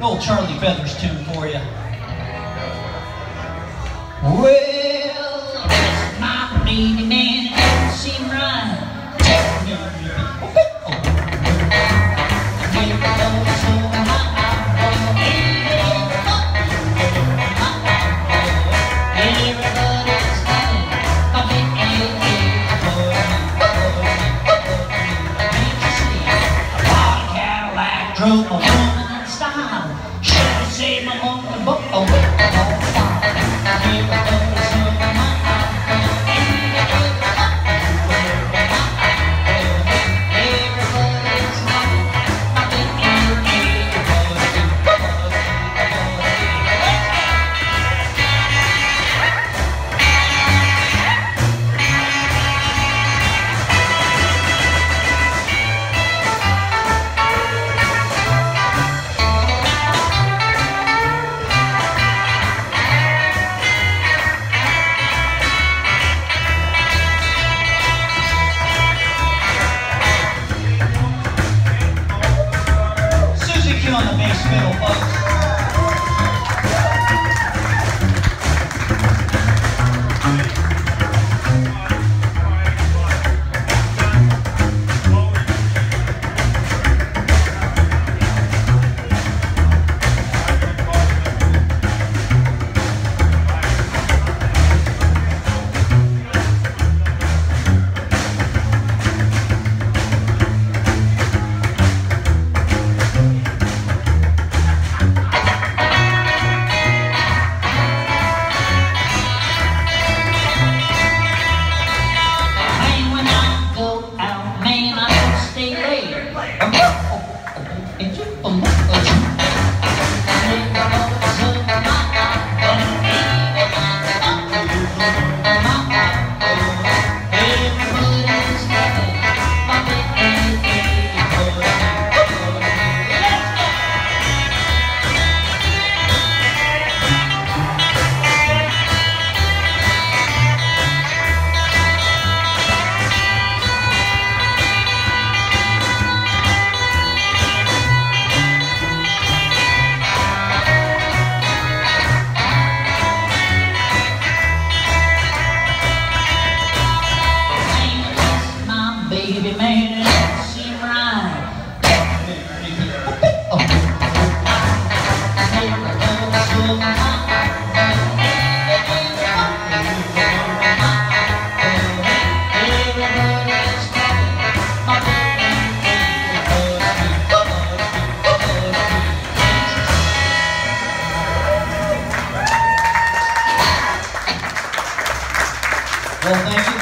Old Charlie Feathers tune for you. Well, Shall we say my own book? Oh, baby man, she rhymes. Well, thank you.